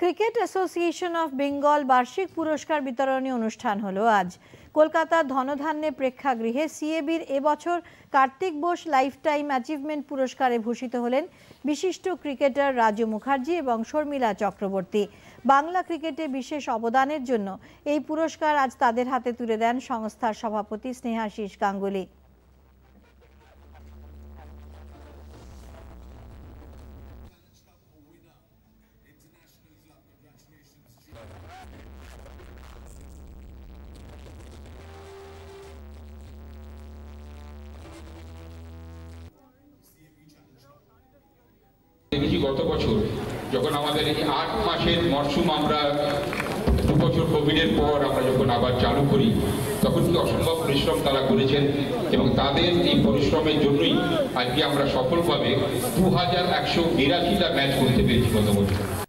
Cricket association of Bengal বার্ষিক পুরস্কার বিতরণী অনুষ্ঠান হলো আজ। কলকাতার ধনধান্যে প্রেক্ষাগৃহে সিএবির এবছর Kartik Bose lifetime achievement পুরস্কারে ভূষিত হলেন বিশিষ্ট ক্রিকেটার রাজু মুখার্জি এবং শর্মিলা চক্রবর্তী। বাংলা ক্রিকেটে বিশেষ অবদানের জন্য এই পুরস্কার আজ তাদের হাতে তুলে দেন সংস্থার সভাপতি স্নেহাশিস গাঙ্গুলি। গত বছর যখন আমাদের এই আট মাসের মরশুম আমরা, দু বছর কোভিডের পর আমরা যখন আবার চালু করি, তখন কি অসম্ভব পরিশ্রম তারা করেছেন এবং তাদের এই পরিশ্রমের জন্যই আজকে আমরা সফলভাবে দু হাজার একশো বিরাশিটা ম্যাচ করতে পেরেছি গত বছর।